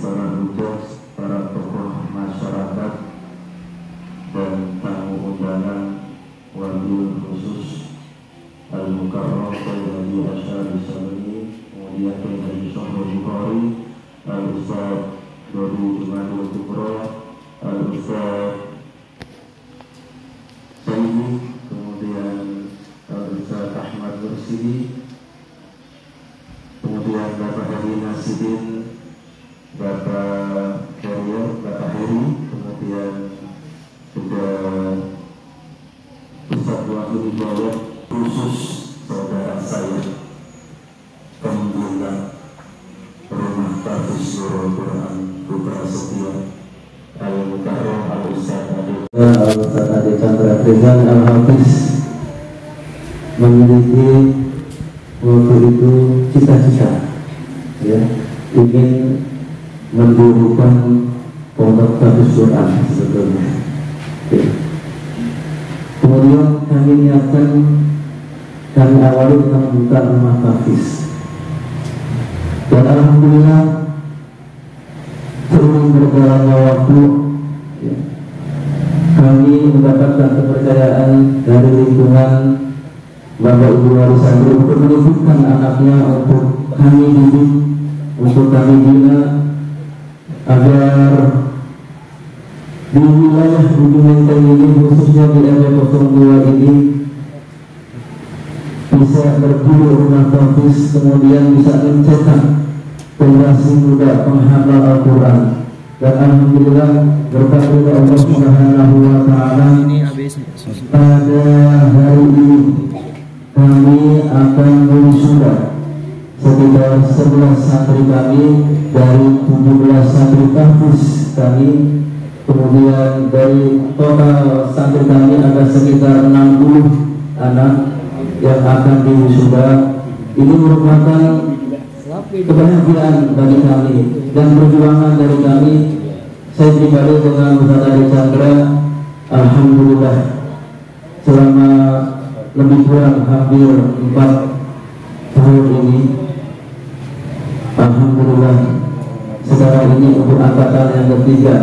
para hujah, para tokoh masyarakat dan tamu undangan wabil khusus Al-Mukarram Sayyidi Asyari Sabri kemudian Sayyidi Sahur Bukhari Al-Ustaz Dodi Jumadul Kubro Al-Ustaz Rizal Al-Hafiz memiliki waktu itu cita-cita ya ingin mendirikan pondok Tafis Quran sebetulnya ya. kemudian kami niatkan kami awali dengan membuka rumah Tafis untuk anaknya untuk kami didik, untuk kami bina agar di wilayah Ujung Menteng ini khususnya di RW 02 ini bisa berdiri rumah tafis kemudian bisa mencetak generasi muda penghafal Al-Quran. Dan Alhamdulillah berkat kepada Allah Subhanahu wa taala pada hari ini kami akan wisuda sekitar 11 santri kami dari 17 santri kampus kami kemudian dari total santri kami ada sekitar 60 anak yang akan diwisuda. Ini merupakan kebahagiaan bagi kami dan perjuangan dari kami. Saya pribadi dengan Ustaz Chandra. Alhamdulillah. Selama lebih kurang hampir empat tahun ini. Alhamdulillah sekarang ini untuk angkatan yang ketiga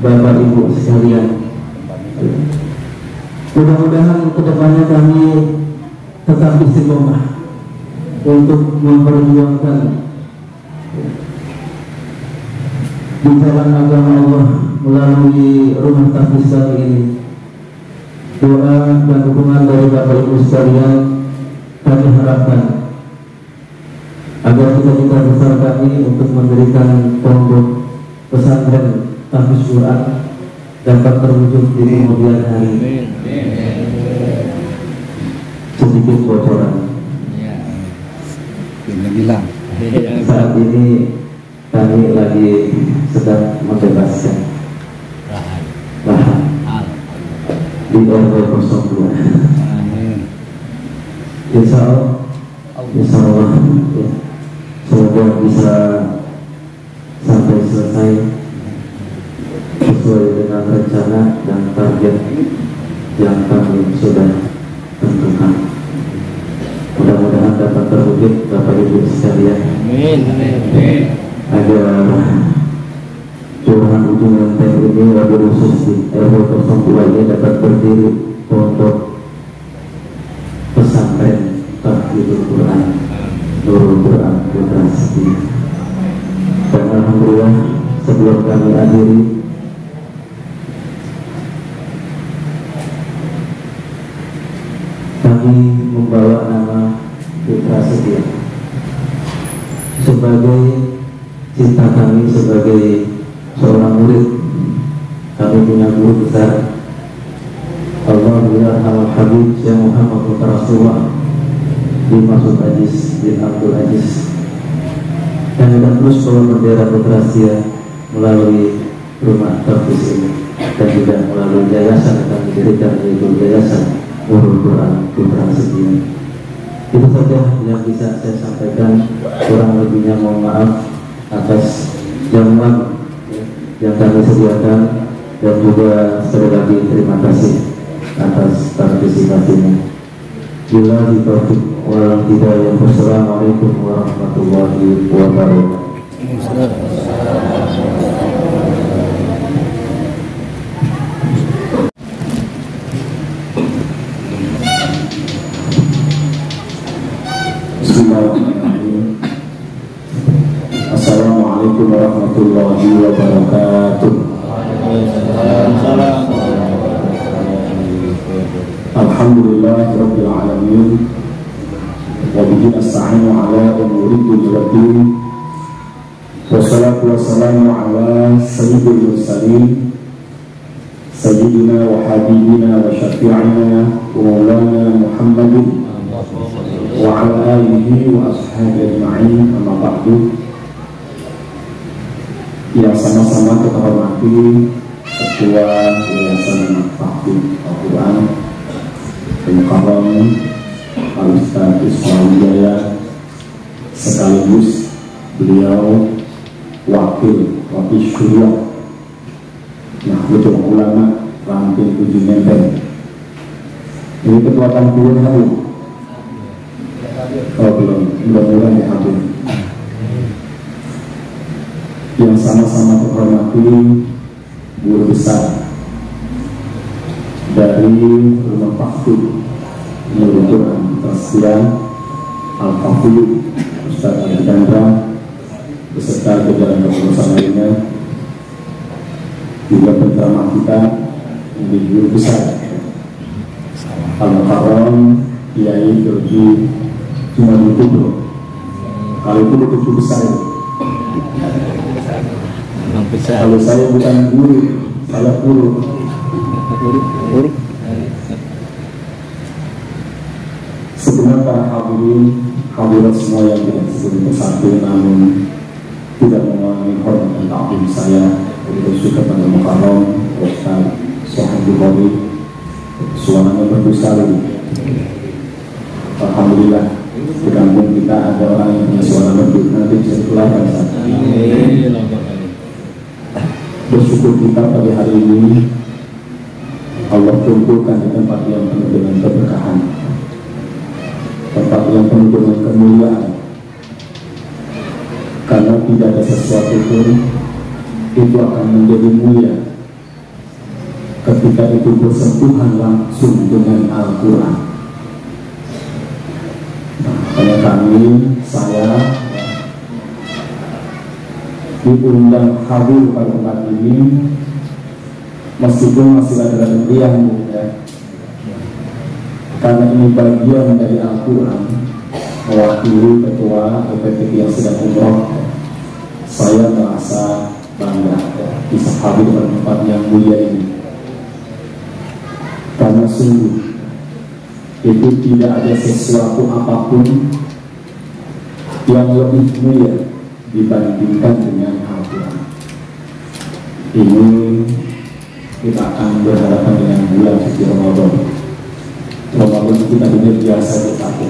Bapak Ibu sekalian. Mudah-mudahan ke depannya kami tetap istiqomah untuk memperjuangkan di jalan agama Allah melalui rumah kami ini doa dan dukungan dari Bapak Ibu sekalian kami harapkan agar cita-cita besar kami untuk mendirikan pondok pesantren tafis Quran dapat terwujud di kemudian hari. Sedikit bocoran. Bilang. Saat ini kami lagi sedang membebaskan. Lahan di RW 02 Insya Allah. Insya Allah. Ya, semoga bisa sampai selesai. Sesuai dengan rencana dan target yang kami sudah tentukan. Mudah-mudahan dapat terwujud Bapak Ibu sekalian. Agar Kelurahan Ujung Lenteng ini wabil khusus di RW 02 ini dapat berdiri untuk pesantren Tahfidul Quran Nurul Quran Putra Setia dan Alhamdulillah sebelum kami akhiri kami membawa nama Putra Setia. Sebagai cinta kami sebagai seorang murid. Kami punya guru besar. Allah bilang al Habib Syekh Muhammad Rasulullah. Di Masud Ajis bin Abdul Ajis. Dan kita terus bawa bendera Putra Setia melalui rumah tafis ini. Dan juga melalui yayasan kami dirikan yaitu yayasan Nurul Quran Putra Setia itu saja yang bisa saya sampaikan. Kurang lebihnya mohon maaf atas jamuan yang kami sediakan dan juga sekali lagi terima kasih atas partisipasinya. Bila di taufiq walang hidayah. Wassalamualaikum warahmatullahi wabarakatuh. Assalamualaikum warahmatullahi wabarakatuh. Alhamdulillah Rabbil Alamin. Wa bihi nasta'inu ala umuri dunya wad din Wassalatu wassalamu ala sayyidil mursalin Sayyidina wa habibina wa syafi'ina wa maulana Muhammadin wa ala yang sama-sama kita hormati Ketua Yayasan Mahfud Al-Quran Al-Mukarram Al-Ustaz Ismail Jaya sekaligus beliau wakil wakil syuriah Nahdlatul Ulama Ramping Tujuh Menteng. Ini ketua Tampuan Habu Oh belum, mudah-mudahan ya Habib Yang sama-sama terhormati Guru besar Dari Rumah Faktu Nurul Quran Al-Faktu Ustaz Al-Chandra Beserta jajaran kepengurusan lainnya. Juga penceramah kita Menjadi guru besar Al-Mukarram Kiai Georgi cuma itu bro kalau itu betul besar kalau saya bukan guru saya guru. Buruk. sebenarnya para hadirin hadirat semua yang tidak disebut bersatu namun tidak mengurangi hormat dan takdim saya untuk suka pada Mukarram Ustaz Sohan Bukhari suaranya bagus sekali. Alhamdulillah di kampung kita ada orang yang punya suara merdu nanti bisa dikeluarkan. Bersyukur kita pada hari ini. Allah kumpulkan di tempat yang penuh dengan keberkahan. Tempat yang penuh dengan kemuliaan. Karena tidak ada sesuatu pun itu akan menjadi mulia ketika itu bersentuhan langsung dengan Al-Quran. Nah, kami, saya diundang hadir pada tempat ini meskipun masih ada riang ya. karena ini bagian dari Al-Quran mewakili ketua LPPT yang sedang umroh saya merasa bangga ya, bisa hadir pada tempat yang mulia ini karena sungguh itu tidak ada sesuatu apa pun yang lebih mulia dibandingkan dengan ini kita akan berhadapan dengan bulan suci Ramadan Ramadan kita ini biasa bersatu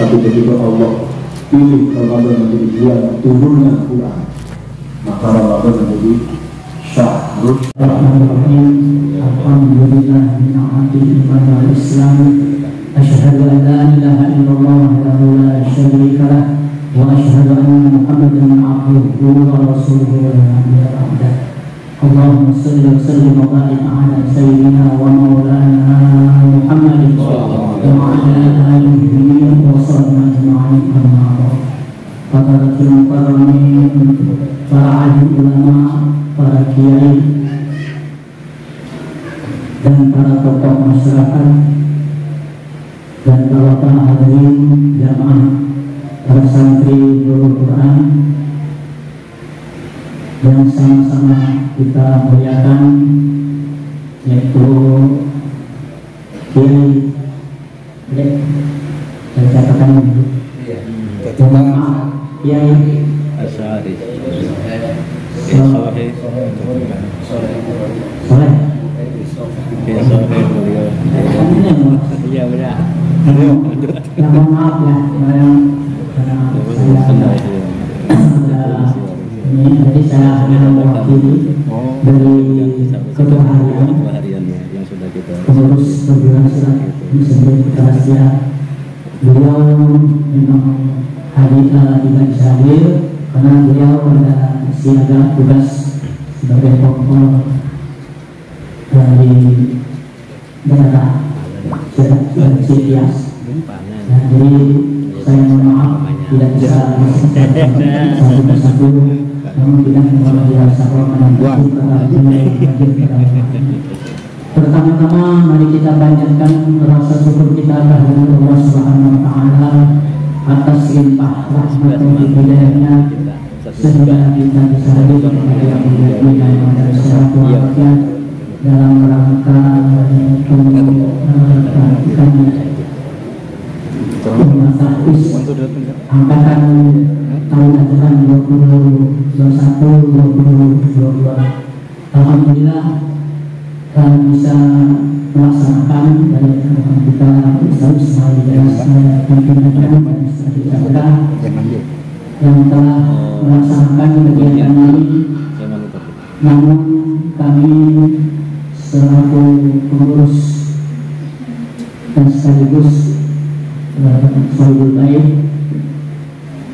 tapi begitu Allah pilih Ramadan menjadi bulan turunnya Quran maka Ramadan menjadi syahrul. Alhamdulillah wal Islam. Asyhadu an la ilaha illallah wahdahu la syarika lah wa asyhadu anna Muhammadan abduhu wa rasuluhu wa la nabiyya ba'dah. اللهم صل وسلم وبارك على سيدنا ومولانا محمد وعلى اله وصحبه اجمعين اما بعد Para المكرمين para alim ulama, para kiai dan para tokoh masyarakat dan para hadirin jamaah para santri Nurul Quran yang sama-sama kita muliakan yaitu Kiai saya katakan dulu. Mohon maaf Kiai. Asyari. Soleh Soleh Ya yang Iya benar. Ya maaf ya yang karena saya ini jadi saya hanya mewakili dari ketua harian ya, yang sudah kita pengurus perguruan silat Muslim beliau memang hari uh, tidak bisa hadir karena beliau ada siaga tugas sebagai pokok dari daerah Citias panen. Nah, jadi saya mohon maaf tidak bisa satu namun tidak dan Pertama-tama mari kita panjatkan rasa syukur kita kehadirat Allah Subhanahu wa taala atas limpah rahmat dan hidayahnya sehingga kita bisa hadir kepada yang menjadi yang walafiat dalam rangka Tahfiz angkatan tahun ajaran 2021 2022 Alhamdulillah kami bisa melaksanakan dari teman kita Ustaz Ismail dan pimpinan dan kita yang telah melaksanakan kegiatan ini Saya namun kami selaku pengurus dan sekaligus eh, Sohibul Baik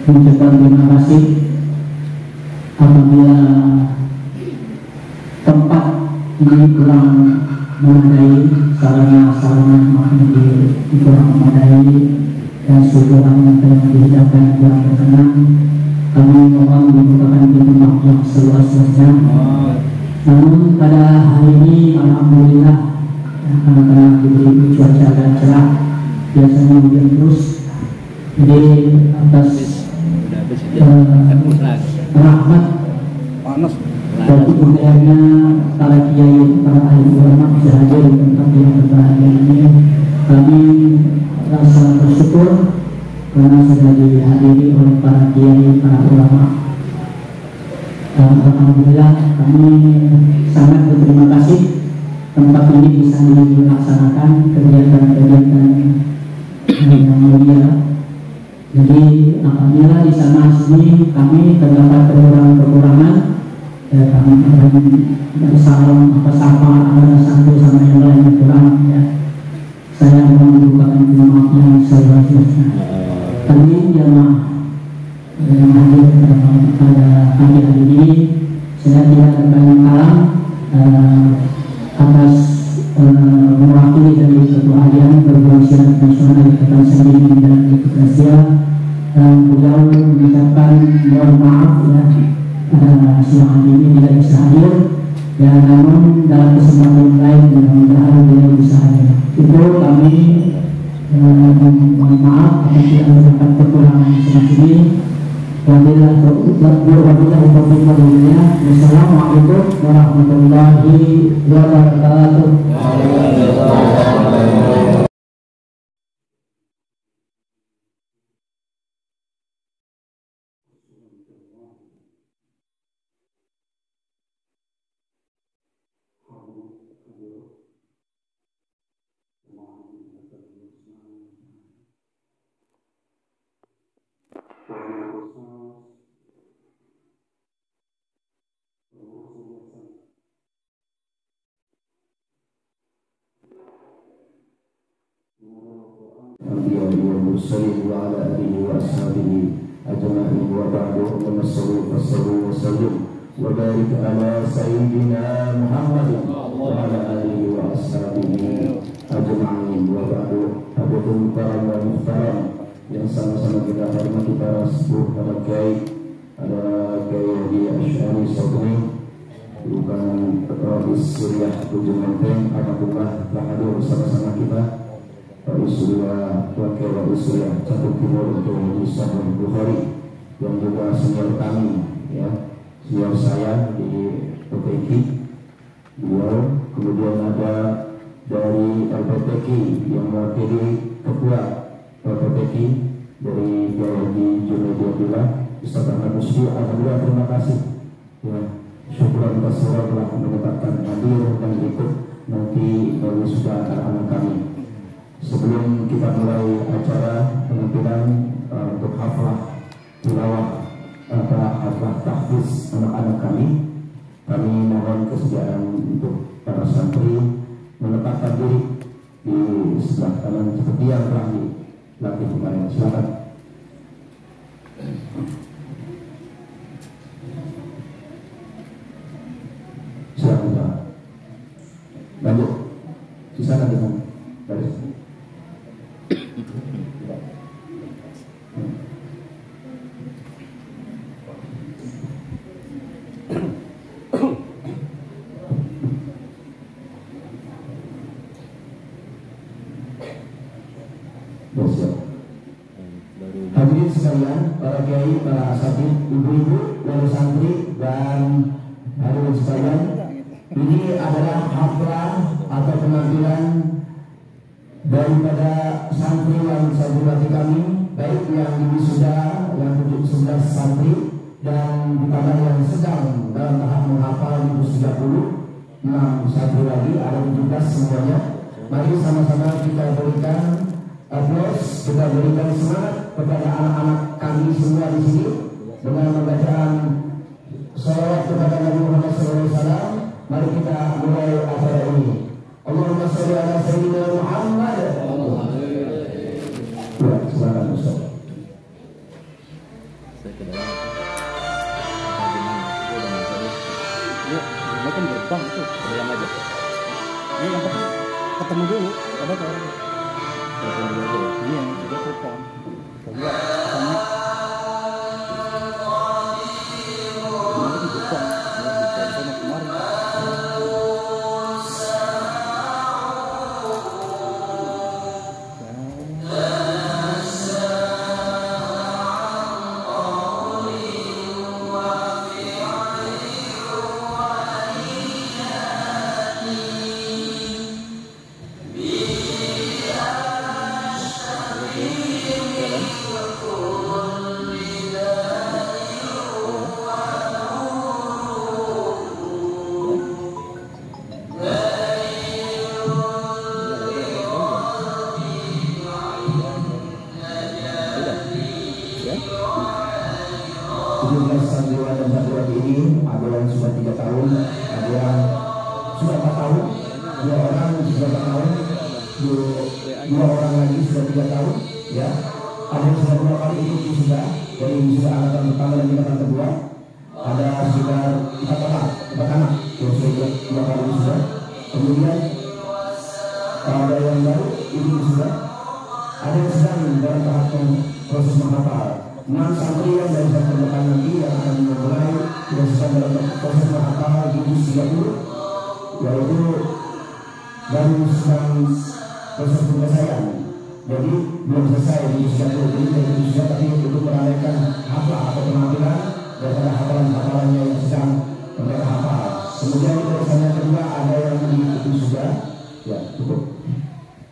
mengucapkan terima kasih apabila tempat ini kurang memadai sarana-sarana makna di, kurang memadai dan suhu yang dihidapkan kurang berkenan kami mohon dibukakan pintu maaf yang seluas-luasnya namun pada hari ini Alhamdulillah karena diberi cuaca agak cerah biasanya hujan terus jadi atas eh, lagi. rahmat. Panas. dan kemudiannya para kiai para ahli ulama bisa hadir di tempat yang berbahagia ini. Kami rasa bersyukur karena sudah dihadiri oleh para kiai para ulama. Dan Alhamdulillah kami sangat berterima kasih. Tempat ini bisa dilaksanakan kegiatan-kegiatan yang mulia jadi apabila di sana sini kami terdapat kekurangan-kekurangan ya kami akan bersalam apa sama ada satu sama yang lain yang kurang ya saya mohon membukakan maaf yang seluas-luasnya kami jamaah yang hadir pada pagi hari ini saya tidak akan kalah eh, atas eh, mewakili dari ketua harian perguruan silat nasional Ikatan Sendiri dan Ikutasia dan beliau mengucapkan mohon maaf ya pada siang ini tidak bisa hadir. Ya namun dalam kesempatan lain mudah-mudahan beliau bisa hadir. Itu kami eh, mohon maaf apabila mendapat kekurangan semacam ini Wabillahi. Wassalamualaikum warahmatullahi wabarakatuh. اللهم صل وسلم وسلم وبارك على سيدنا محمد وعلى آله وأصحابه أجمعين وبعد Hadirin karam dan muhtaram yang sama-sama kita hormati para sepuh para kiai ada kiai di Asyari Sobri bukan Rais Suriah Bujung Menteng Alhamdulillah telah hadir bersama-sama kita Rais Suriah Wakil Rais Suriah Catur Timur untuk di Sahih Bukhari juga senior kami ya. Senior saya di PTK beliau kemudian ada dari LPTK yang mewakili ketua LPTK dari Haji Junaidi Abdullah Ustaz Ahmad Musyi Alhamdulillah terima kasih. Ya syukuran kasura telah menetapkan hadir dan ikut nanti dari sudah anak kami. Sebelum kita mulai acara penampilan uh, untuk haflah tilawah apa apa tahfiz anak-anak kami. Kami mohon kesediaan untuk para santri menempatkan diri di sebelah kanan seperti yang telah dilatih kemarin. Silakan Pak. lanjut di sana dengan garis Ya, siap. baru Hadirin sekalian, para kiai, para asatid, ibu-ibu, wali santri, dan hadirin sekalian, ini adalah haflah atau penampilan daripada santri yang santriwati kami, baik yang ini sudah yang 11 santri dan ditambah yang sedang dalam tahap menghafal 30 6 santri lagi ada 17 semuanya. Mari sama-sama kita berikan aplaus, kita berikan semangat kepada anak-anak kami semua di sini dengan membacaan salawat kepada Nabi Muhammad SAW. Mari kita mulai acara ini. Allahumma sholli ala sayyidina Muhammad. Ada yang sudah tiga tahun, ada yang sudah empat tahun, dua orang sudah empat tahun, dua, dua orang lagi sudah tiga tahun, ya. Ada yang sudah dua kali ikut sudah, dari sudah angkatan pertama dan angkatan kedua. Ada sekitar empat orang, empat anak yang sudah dua, dua kali sudah. Kemudian ada yang baru itu sudah, ada yang sedang dalam tahap proses menghafal enam santri yang dari satu nanti yang akan memulai dalam proses menghafal di 30 yaitu baru sedang proses penyelesaian. Jadi belum selesai di 30 jadi dari sudah tapi untuk meramaikan hafal atau penampilan daripada hafalan-hafalannya yang sedang mereka hafal. Kemudian di barisan yang kedua ada yang mengikuti sudah ya cukup.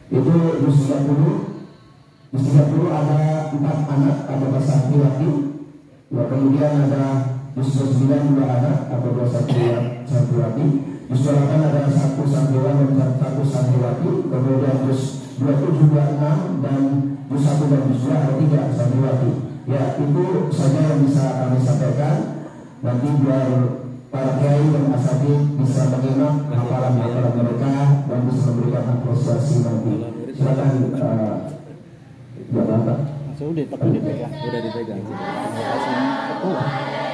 Itu di 30 di 30 ada empat anak atau bahasa laki ya, kemudian ada di 29 dua anak atau dua santriwan santriwati di 28 ada satu santriwan dan satu santriwati kemudian di 27 dua enam dan di satu dan dua ada tiga santriwati ya itu saja yang bisa kami sampaikan. Nanti biar para kiai dan asatid bisa menyimak hafalan-hafalan mereka dan bisa memberikan apresiasi nanti. Silakan uh, ya Bapak. Sudah, tapi dipegang. udah dipegang. Sih Langsung ketua.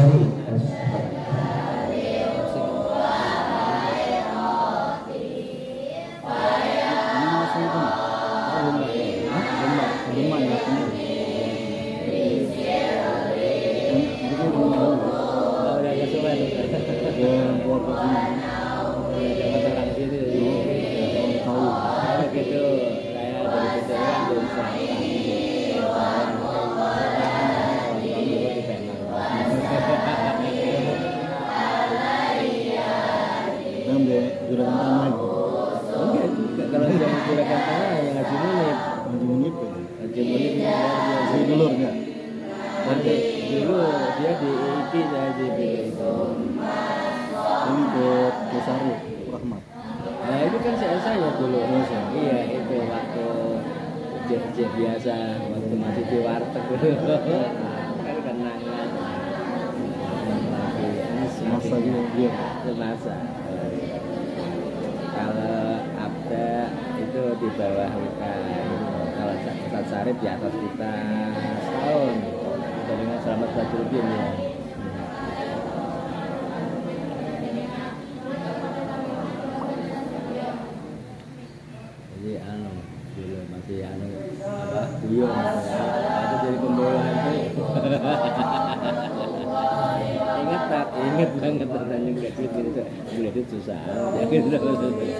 Amém. iya atau jadi pembawa nanti inget tak inget banget tanya gradit gitu gradit susah. Ya jadi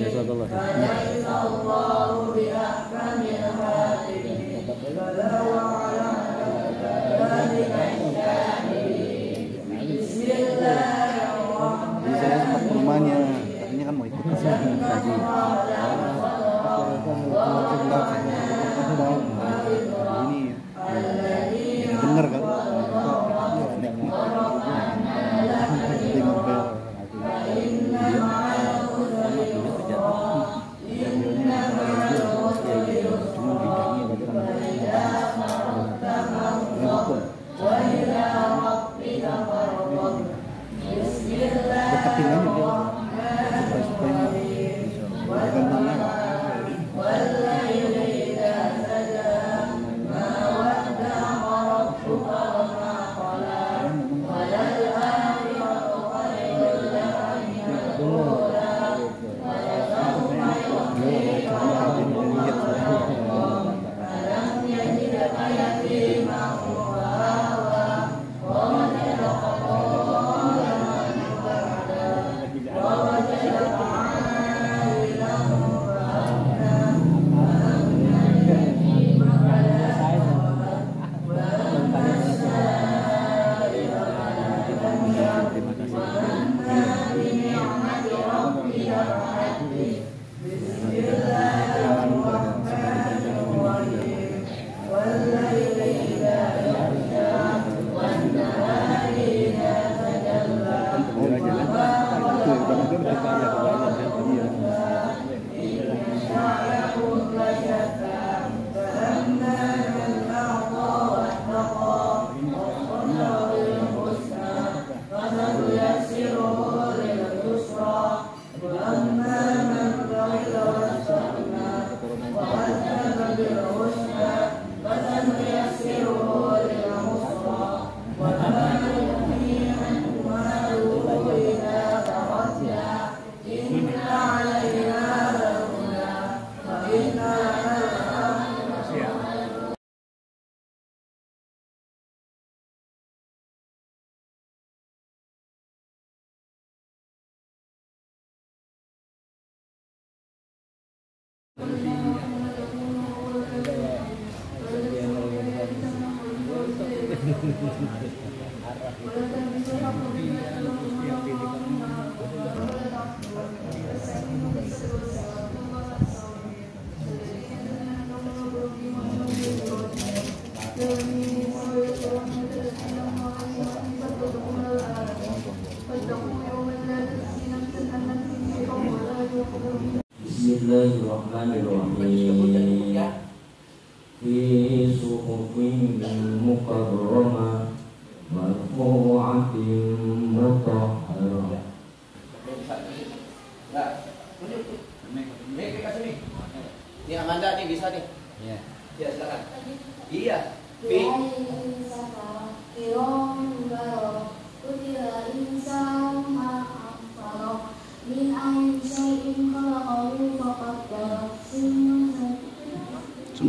Jazakallah.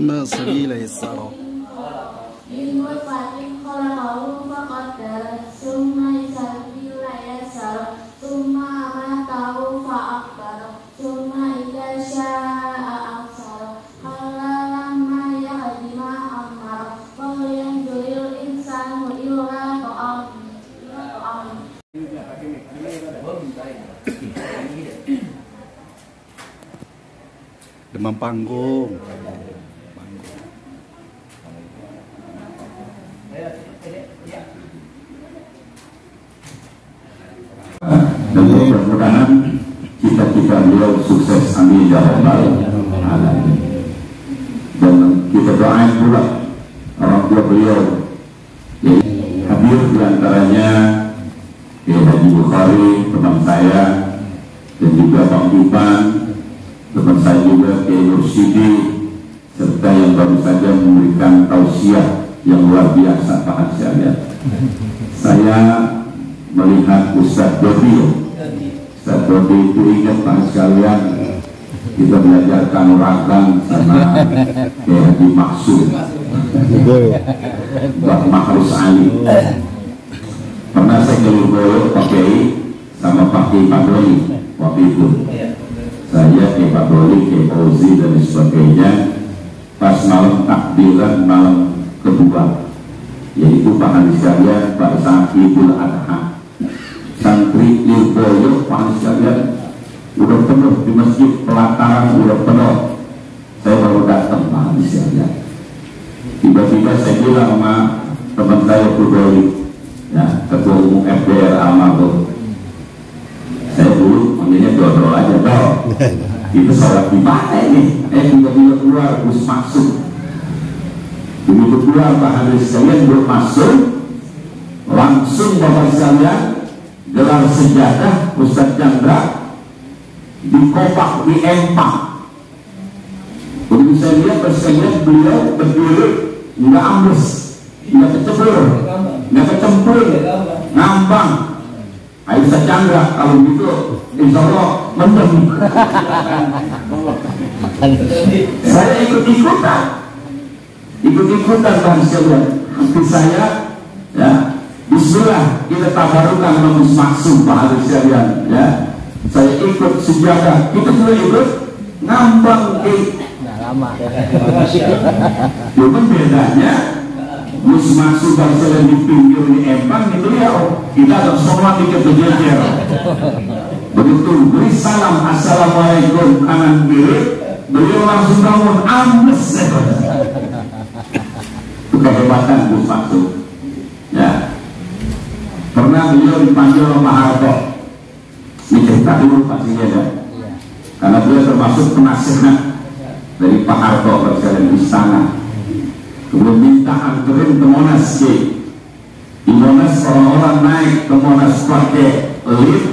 ثم السبيل يسره من نطفة خلقه فقدر ثم السبيل يسر ثم أماته فأكبر ثم إذا شاء أنصر كلا لما يهد ما أمر فلينظر الإنسان إلى طعامه إلى طعامه demam panggung Dodi Ustaz Dodi itu ingat Pak sekalian. Kita belajar kanuragan sama Kiai Haji Maksud Mbak Mahrus Ali. Pernah saya ke Lurboyo Pak Kiai sama Pak Kiai Pak Doli waktu itu. Saya Kiai Pak Doli, Kiai Fauzi dan sebagainya. Pas malam takbiran malam kedua. Yaitu Pak pada saat Idul Adha santri Lirboyo Pak sekalian udah penuh di masjid pelataran udah penuh. Saya baru datang Pak sekalian tiba-tiba saya bilang sama teman saya Budoli ya ketua umum FDR almarhum. Saya dulu manggilnya Dodo aja Dol itu sholat di mana ini eh tiba-tiba keluar Gus Maksud begitu keluar Pak Haris sekalian belum masuk. Langsung Bapak sekalian gelar sejadah Ustadz Chandra di kopak di empang lihat saya lihat beliau berdiri nggak ambles nggak kecebur nggak kecempur ngambang. Ayo Ustadz Chandra kalau gitu insya Allah mendem. Saya ikut-ikutan. Ikut-ikutan bang sekalian hati saya ya Bismillah kita tabarukan memus maksum Pak Haris sekalian ya. Saya ikut sejadah. Itu juga ikut? Ngambang ke Nah, lama. Cuma bedanya Mus maksud bang sekalian di pinggir di empang itu ya kita ada semua tiga berjejer begitu. Beri salam assalamualaikum kanan kiri. Beliau langsung bangun ambles itu kehebatan Gus Maksud ya pernah beliau dipanggil oleh Pak Harto. Ini cerita dulu pastinya ya. Karena beliau termasuk penasihat dari Pak Harto bersekalian di istana kemudian minta anterin ke Monas Ki. di Monas orang-orang naik ke Monas pakai lift.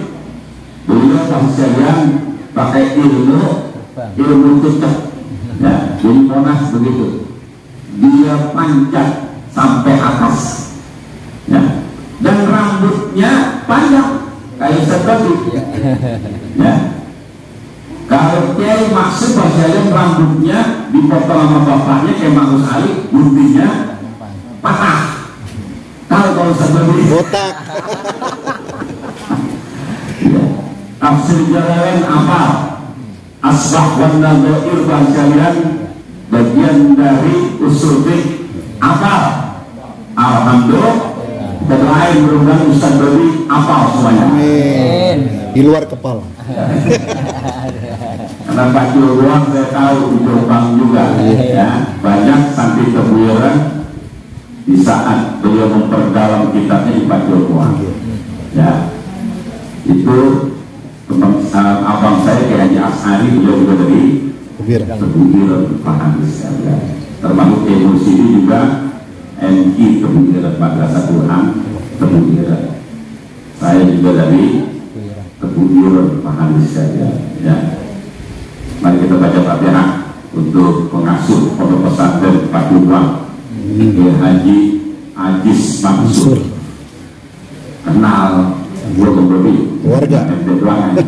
Beliau sekalian pakai ilmu ilmu tutup ya jadi Monas begitu. Dia panjat sampai atas. Ya dan rambutnya panjang. Kayak seperti ya. Kalau Kiai maksud bahasanya rambutnya dipotong sama bapaknya kayak Magus Ali guntingnya patah. Kalau kalau seperti botak. Ya. tafsir jalan apa? Asbah wan nadhair sekalian bagian dari usul apa? Alhamdulillah dan lain mudah Ustaz Dodi apa semuanya Amin. Di luar kepala. karena Pak Jodohan saya tahu di Jombang juga ya banyak sampai kebuyaran di saat beliau memperdalam kitabnya di Pak Jodohan ya itu teman uh, abang saya kayak Haji Asari beliau juga dari Kebir. kebuyaran paham ya. termasuk emosi juga MI kebuyaran Madrasah Quran kebuyaran saya juga dari kebuyaran paham saja ya Mari kita baca Fatihah untuk pengasuh pondok pesantren Paturuan Kiai Haji Ajis Mansur. Kenal gue kembali Keluarga. ente doang aja.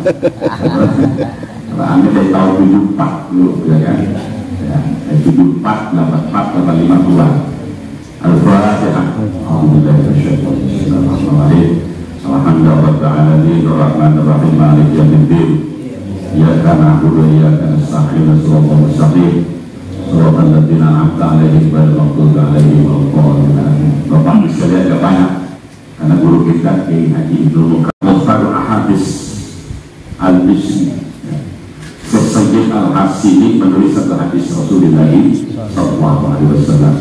Kalau anda dari tahun 74 dulu ya kan ya, dari 74, 84, 85 dua Al-Fatihah Alhamdulillah Bismillahirrahmanirrahim Alhamdulillah Ta'ala Rahmanirrahim Malik Yamiddin إياك نعبد وإياك نستعين صراط المستقيم صراط الذين أنعمت عليهم غير المغضوب عليهم ولا الضالين Bapak sekalian agak banyak karena guru kita Kiai Haji Ibnu Mukhtar Ahadis Al Bisri Sesajen Al Hasini menulis satu hadis Rasulullah Sallallahu Alaihi Wasallam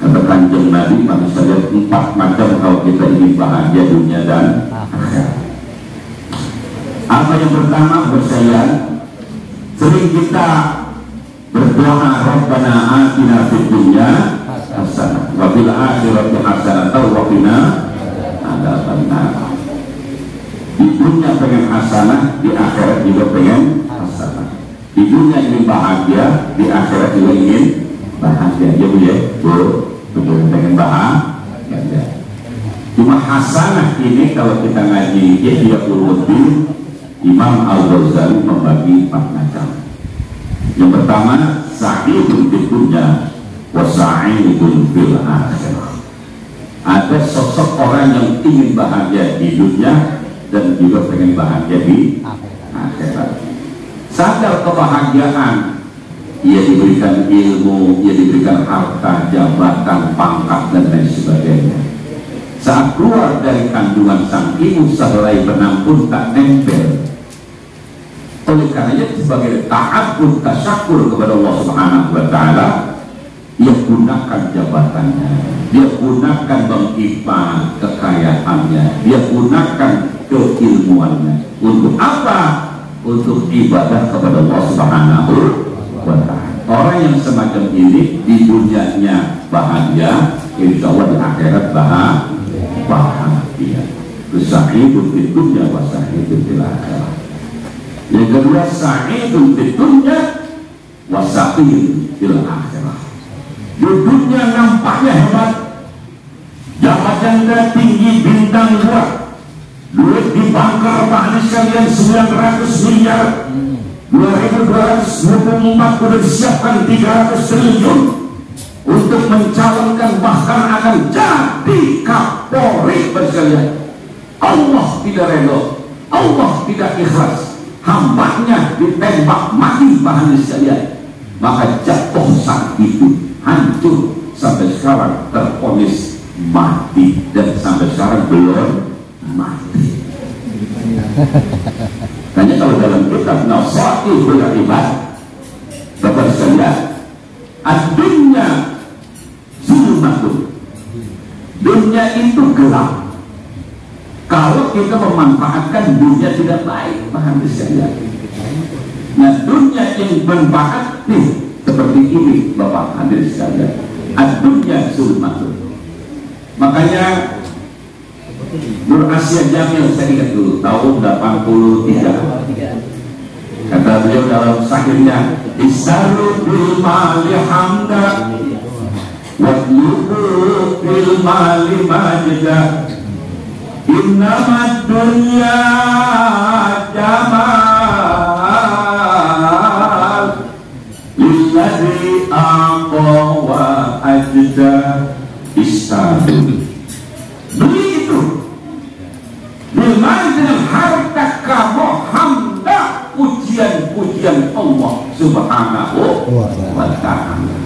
kata kanjeng Nabi manusia empat macam kalau kita ingin bahagia dunia dan apa yang pertama bersayang sering kita berdoa Rabbana atina fid dunya hasanah wa fil akhirati hasanah wa qina adzabannar. Di dunia pengen hasanah di akhirat juga pengen hasanah. Di dunia ingin bahagia di akhirat juga ingin bahagia. Ya bu ya bu betul pengen bahagia ya. cuma hasanah ini kalau kita ngaji ya dia ulumuddin Imam Al-Ghazali membagi empat macam. Yang pertama, sa'idun fid dunya wa sa'idun fil akhirah. Ada sosok orang yang ingin bahagia di dunia dan juga pengen bahagia di akhirat. Sadar kebahagiaan ia diberikan ilmu, ia diberikan harta, jabatan, pangkat dan lain sebagainya. Saat keluar dari kandungan sang ibu sehelai benang pun tak nempel. Oleh karenanya sebagai ta'abud tasyakur kepada Allah Subhanahu wa taala dia gunakan jabatannya. Dia gunakan mengipa kekayaannya. Dia gunakan keilmuannya. Untuk apa? Untuk ibadah kepada Allah Subhanahu wa taala orang yang semacam ini di dunianya bahagia insya Allah di akhirat bahagia. Bahagia Bersahidun di dunia wasahidun di akhirat yang kedua sa'idun di dunia wasa'idun fil akhirah. Di dunia nampaknya hebat jabatan tinggi bintang dua. Duit di bangkar bahan sekalian 900 miliar 2224 sudah disiapkan 300 triliun untuk mencalonkan bahkan akan jadi kapolri bersekalian Allah tidak rela Allah tidak ikhlas. Hambanya ditembak mati bahan sekalian maka jatuh saat itu hancur sampai sekarang terponis mati. Dan sampai sekarang belum mati Hanya kalau dalam kitab Nasati Beribadah Bapak sekalian Dunia Zulmatun Dunia itu gelap. Kalau kita memanfaatkan dunia tidak baik paham sekalian nah dunia yang bermanfaat nih seperti ini Bapak hadir sekalian dunia zulmatun makanya Nur Asia Jamil saya ingat dulu tahun 83 kata beliau dalam sahirnya Isaru bil mali hamda Wadlubu bil mali majda. Innama dunya jamal Lilladhi aqwa wa ajda. Begitu Di mana dengan harta kamu hamba pujian-pujian Allah subhanahu wa ta'ala.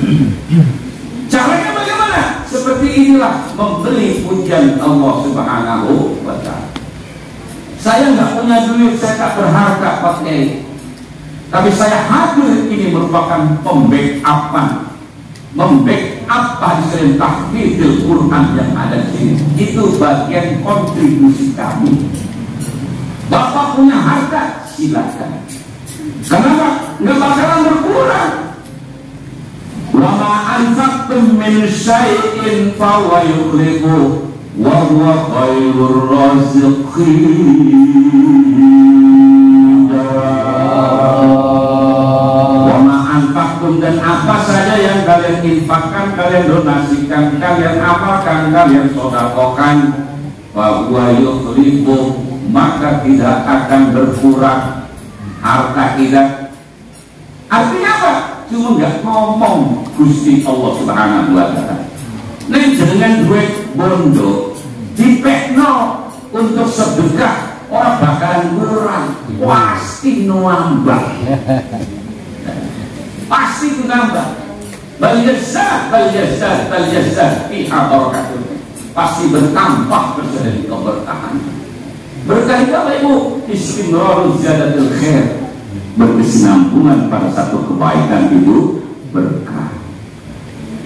Caranya bagaimana? seperti inilah membeli pujian Allah subhanahu wa ta'ala. Saya nggak punya duit, saya tak berharga Pak Kiai tapi saya hadir ini merupakan pembackupan. Membackup hasil tahfidil Quran yang ada di sini. Itu bagian kontribusi kami. Bapak punya harta, silakan. Kenapa? Nggak bakalan berkurang. Wa ma anfaqtum min syai'in fa huwa yukhlifu wa huwa khairur raziqin. Anfaqtum dan apa saja yang kalian infakkan, kalian donasikan, kalian amalkan, kalian sodakokan, fa huwa yukhlifu maka tidak akan berkurang harta kita. Artinya apa? Cuma nggak ngomong Gusti Allah Subhanahu wa taala. Nek dengan duit bondo dipekno untuk sedekah orang bakalan kurang, pasti nambah. Pasti itu nambah. Bal yasah, bal yasah, bal. Pasti bertambah terjadi keberkahan. Berkah itu apa ibu? Istimrarul ziyadatul khair Berkesinambungan pada satu kebaikan itu berkah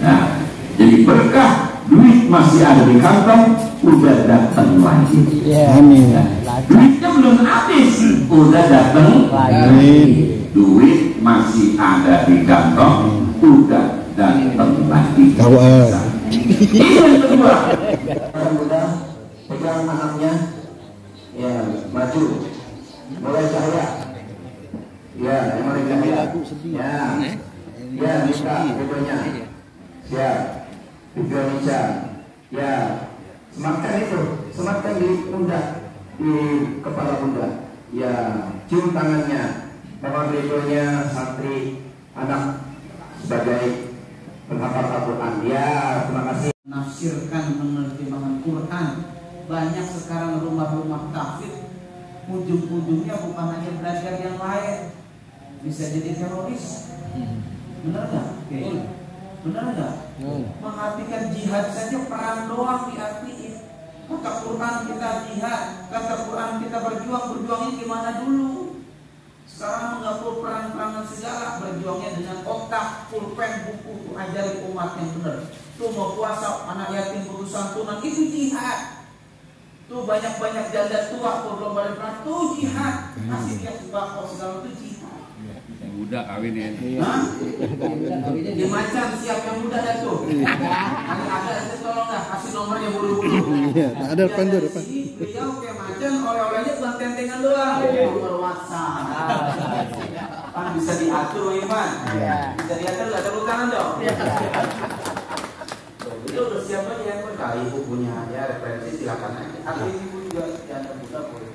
Nah, jadi berkah Duit masih ada di kantong Udah datang lagi Amin. Duitnya belum habis Udah datang lagi Duit masih ada di kantong Udah datang lagi Kawan. Ini yang kedua muda pegang anaknya ya maju mulai cahaya ya yang mulai cahaya ya ya bisa videonya siap video Indonesia ya sematkan itu sematkan di pundak di kepala bunda ya cium tangannya bapak videonya santri anak sebagai penghafal Al-Quran. Ya terima kasih. Menafsirkan menerjemahkan Quran banyak sekarang rumah-rumah tahfidz. Ujung-ujungnya bukan hanya belajar yang lain. Bisa jadi teroris. Benar nggak? Oke. benar nggak? Mengartikan jihad saja perang doang diartiin. Kata Quran kita jihad kata Quran kita berjuang berjuangnya gimana dulu sekarang perlu perang-perangan segala berjuangnya dengan otak pulpen buku tuh ajari umat yang benar. Tuh mau puasa anak yatim putus santunan itu jihad. Tuh banyak-banyak janda tua balik perang tuh jihad. Kasih dia sembako segala itu jihad Muda kawin ya. Hah? Di macan siap yang muda dah tuh. Ada ada itu tolong dah kasih nomornya buru-buru. Iya, ada depan tuh, depan. Sini, Beliau kayak macan oleh-olehnya bukan tentengan doang. Nomor WhatsApp. Kan bisa diatur Iman. Bisa diatur nggak tepuk tangan dong. Itu udah siap aja ya, kalau ibu punya aja referensi silakan aja. Atau ibu juga jangan muda boleh.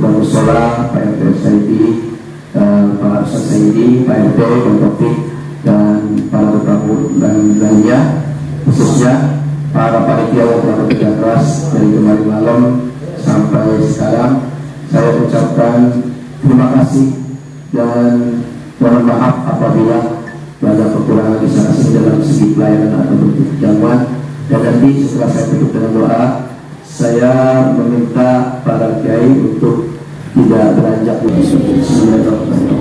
ketua musola, Pak RT Saidi, eh, Pak Ustaz Saidi, Pak RT, Pak dan para tetamu dan lainnya khususnya para panitia yang telah bekerja keras dari kemarin malam sampai sekarang. Saya ucapkan terima kasih dan mohon maaf apabila ada kekurangan di sana dalam segi pelayanan atau bentuk jamuan dan nanti setelah saya tutup dengan doa saya meminta para kiai untuk tidak beranjak di Bismillahirrahmanirrahim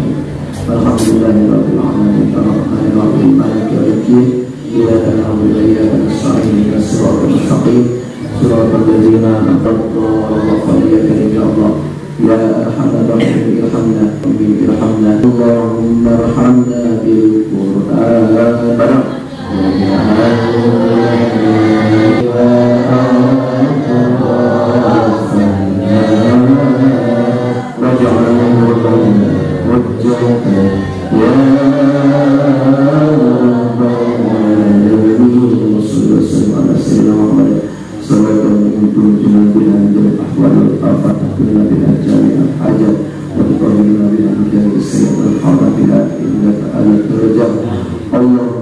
Allah